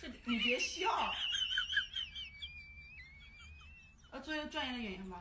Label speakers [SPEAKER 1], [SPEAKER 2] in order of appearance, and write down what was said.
[SPEAKER 1] 这你别笑，要做一个专业的演员吗。